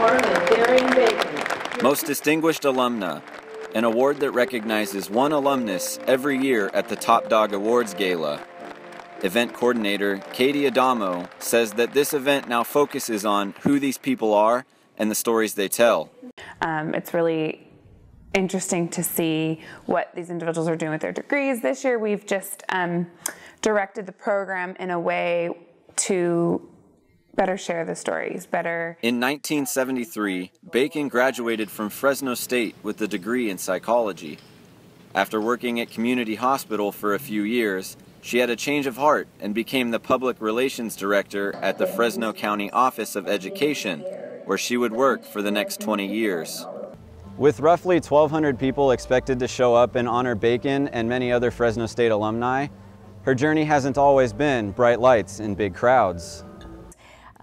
Department Armen Bacon. Most Distinguished Alumna, an award that recognizes one alumnus every year at the Top Dog Awards Gala. Event coordinator Katie Adamo says that this event now focuses on who these people are and the stories they tell. Um, it's really interesting to see what these individuals are doing with their degrees. This year, we've just um, directed the program in a way to better share the stories, better. In 1973, Bacon graduated from Fresno State with a degree in psychology. After working at Community Hospital for a few years, she had a change of heart and became the public relations director at the Fresno County Office of Education, where she would work for the next 20 years. With roughly 1,200 people expected to show up and honor Bacon and many other Fresno State alumni, her journey hasn't always been bright lights and big crowds.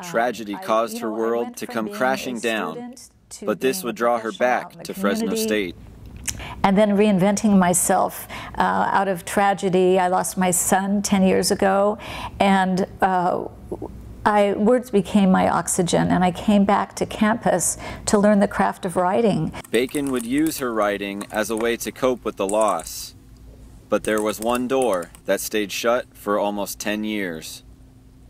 Tragedy caused her world to come crashing down, but this would draw her back to Fresno State. And then reinventing myself uh, out of tragedy. I lost my son 10 years ago, and uh, I, words became my oxygen, and I came back to campus to learn the craft of writing. Bacon would use her writing as a way to cope with the loss. But there was one door that stayed shut for almost 10 years.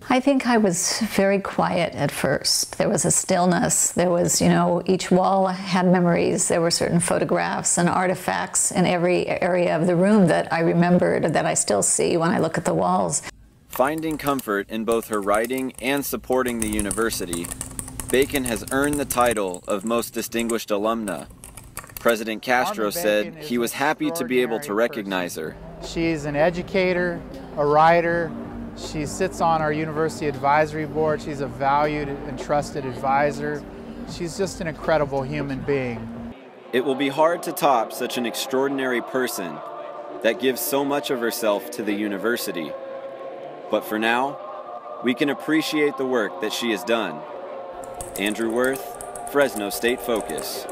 I think I was very quiet at first. There was a stillness. There was, you know, each wall had memories. There were certain photographs and artifacts in every area of the room that I remembered, that I still see when I look at the walls. Finding comfort in both her writing and supporting the university, Bacon has earned the title of Most Distinguished Alumna. President Castro said he was happy to be able to recognize her. She's an educator, a writer. She sits on our university advisory board. She's a valued and trusted advisor. She's just an incredible human being. It will be hard to top such an extraordinary person that gives so much of herself to the university. But for now, we can appreciate the work that she has done. Andrew Worth, Fresno State Focus.